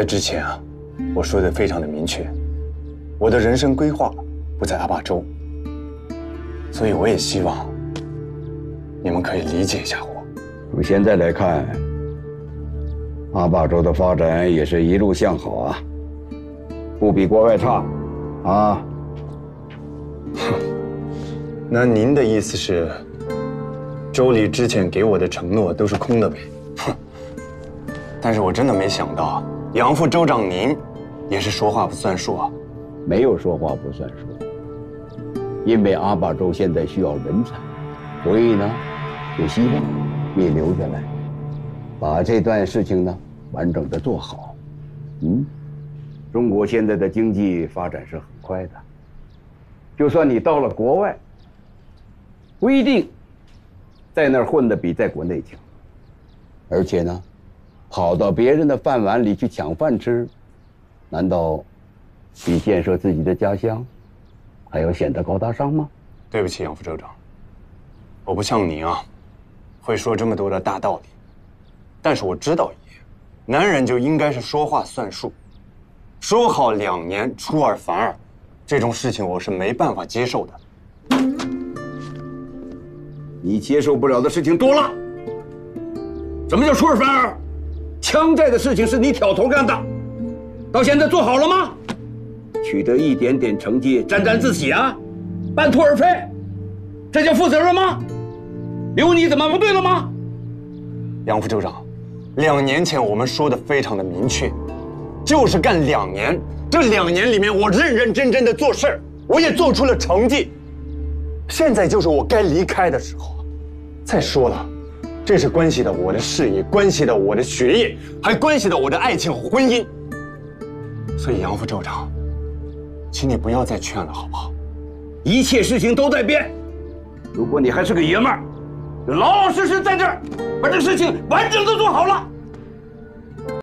在之前啊，我说的非常的明确，我的人生规划不在阿坝州，所以我也希望你们可以理解一下我。从现在来看，阿坝州的发展也是一路向好啊，不比国外差，啊。那您的意思是，周里之前给我的承诺都是空的呗？哼！但是我真的没想到，杨副州长您也是说话不算数啊！没有说话不算数，因为阿坝州现在需要人才，所以呢，有希望你留下来，把这段事情呢完整的做好。嗯，中国现在的经济发展是很快的。就算你到了国外，不一定在那儿混的比在国内强。而且呢，跑到别人的饭碗里去抢饭吃，难道比建设自己的家乡还要显得高大上吗？对不起，杨副州长，我不像您啊，会说这么多的大道理。但是我知道一点，男人就应该是说话算数，说好两年出尔反尔。这种事情我是没办法接受的。你接受不了的事情多了。什么叫出尔反尔？枪寨的事情是你挑头干的，到现在做好了吗？取得一点点成绩沾沾自喜啊，半途而废，这叫负责任吗？留你怎么不对了吗？杨副州长，两年前我们说的非常的明确，就是干两年。这两年里面，我认认真真的做事儿，我也做出了成绩。现在就是我该离开的时候。再说了，这是关系到我的事业，关系到我的学业，还关系到我的爱情和婚姻。所以，杨副州长，请你不要再劝了，好不好？一切事情都在变。如果你还是个爷们儿，就老老实实在这儿，把这事情完整的做好了。